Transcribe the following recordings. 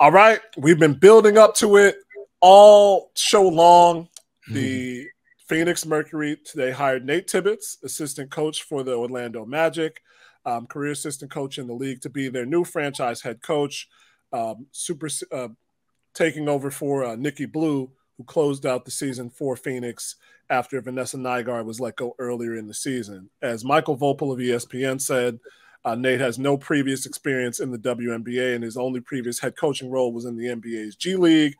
All right, we've been building up to it all show long. Mm-hmm. The Phoenix Mercury today hired Nate Tibbetts, assistant coach for the Orlando Magic, um, career assistant coach in the league, to be their new franchise head coach. Um, super uh, taking over for uh, Nikki Blue, who closed out the season for Phoenix after Vanessa Nygaard was let go earlier in the season. As Michael Voepel of ESPN said, uh, Nate has no previous experience in the WNBA, and his only previous head coaching role was in the NBA's G League.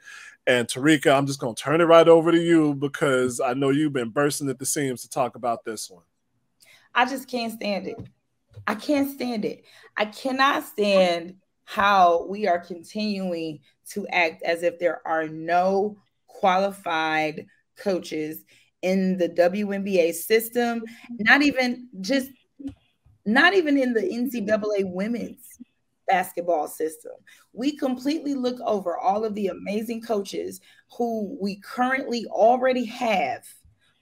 And Terrika, I'm just going to turn it right over to you because I know you've been bursting at the seams to talk about this one. I just can't stand it. I can't stand it. I cannot stand how we are continuing to act as if there are no qualified coaches in the WNBA system, not even just not even in the mm-hmm. NCAA women's basketball system. We completely look over all of the amazing coaches who we currently already have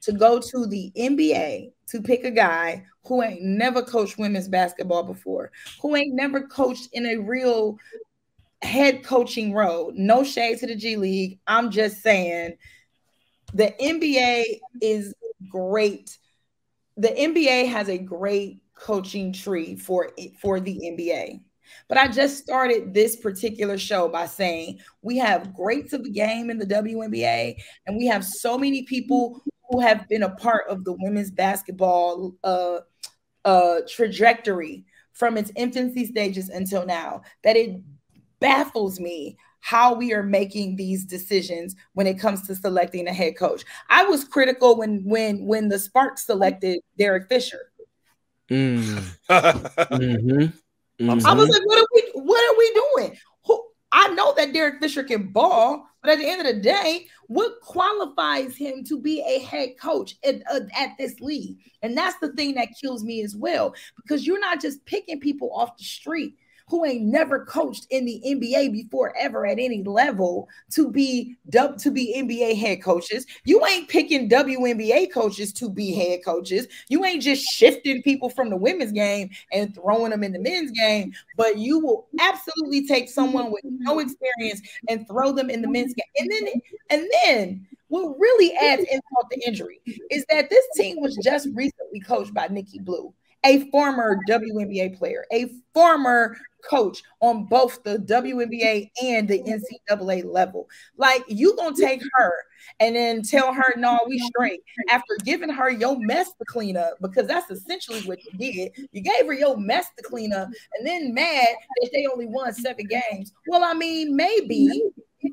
to go to the NBA to pick a guy who ain't never coached women's basketball before, who ain't never coached in a real head coaching role. No shade to the G League. I'm just saying the NBA is great. The NBA has a great coaching tree for for the NBA. But I just started this particular show by saying we have greats of the game in the WNBA, and we have so many people who have been a part of the women's basketball uh, uh, trajectory from its infancy stages until now that it baffles me how we are making these decisions when it comes to selecting a head coach. I was critical when when when the Sparks selected Derek Fisher. Mm. mm-hmm. Mm-hmm. I was like, what are we what are we doing? Who I know that Derek Fisher can ball, but at the end of the day, what qualifies him to be a head coach at, uh, at this league? And that's the thing that kills me as well, because you're not just picking people off the street who ain't never coached in the NBA before ever at any level to be to be NBA head coaches. You ain't picking WNBA coaches to be head coaches. You ain't just shifting people from the women's game and throwing them in the men's game, but you will absolutely take someone with no mm-hmm. experience and throw them in the men's game. And then and then what really adds insult to injury is that this team was just recently coached by Nikki Blue a former WNBA player, a former coach on both the WNBA and the NCAA level. Like you gonna take her and then tell her, no, we straight after giving her your mess to clean up because that's essentially what you did. You gave her your mess to clean up and then mad that they only won seven games. Well, I mean, maybe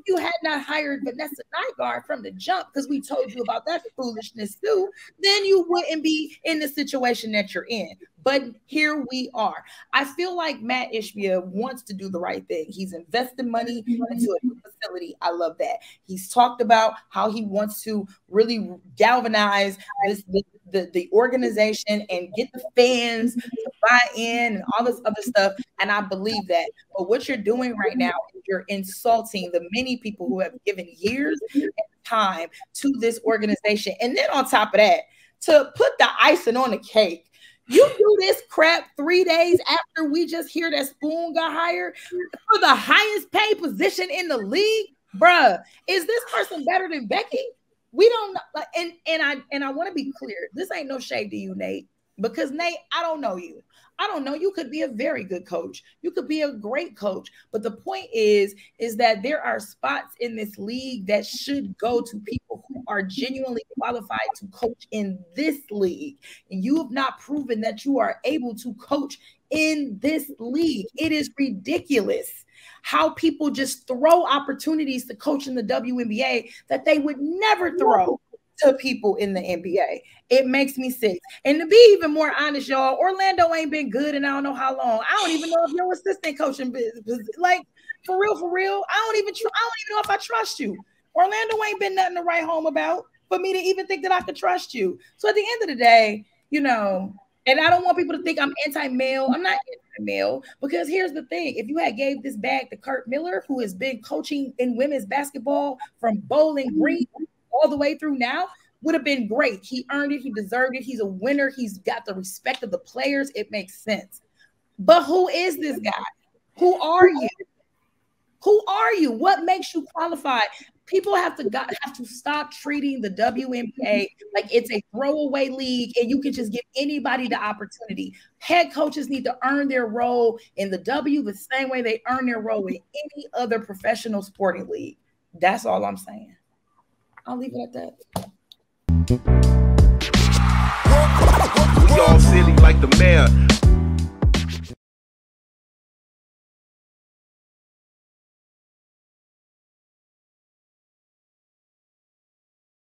you had not hired Vanessa Nygaard from the jump, because we told you about that foolishness too, then you wouldn't be in the situation that you're in. But here we are. I feel like Mat Ishbia wants to do the right thing. He's invested money mm-hmm. into a facility. I love that. He's talked about how he wants to really galvanize this, this the, the organization and get the fans to buy in and all this other stuff. And I believe that. But what you're doing right now is you're insulting the many people who have given years and time to this organization. And then on top of that, to put the icing on the cake, you do this crap three days after we just hear that Spoon got hired for the highest paid position in the league, bruh. Is this person better than Becky? We don't like, and and I and I want to be clear. This ain't no shade to you, Nate, because Nate, I don't know you. I don't know. You could be a very good coach. You could be a great coach. But the point is, is that there are spots in this league that should go to people are genuinely qualified to coach in this league. And you have not proven that you are able to coach in this league. It is ridiculous how people just throw opportunities to coach in the WNBA that they would never throw to people in the NBA. It makes me sick. And to be even more honest, y'all, Orlando ain't been good and I don't know how long. I don't even know if your assistant coaching business, like for real, for real. I don't even tr- I don't even know if I trust you. Orlando ain't been nothing to write home about for me to even think that I could trust you. So at the end of the day, you know, and I don't want people to think I'm anti-male. I'm not anti-male because here's the thing: if you had gave this bag to Curt Miller, who has been coaching in women's basketball from Bowling Green all the way through now, would have been great. He earned it. He deserved it. He's a winner. He's got the respect of the players. It makes sense. But who is this guy? Who are you? Who are you? What makes you qualified? People have to got, have to stop treating the WNBA like it's a throwaway league and you can just give anybody the opportunity. Head coaches need to earn their role in the W the same way they earn their role in any other professional sporting league. That's all I'm saying. I'll leave it at that. We all silly like the.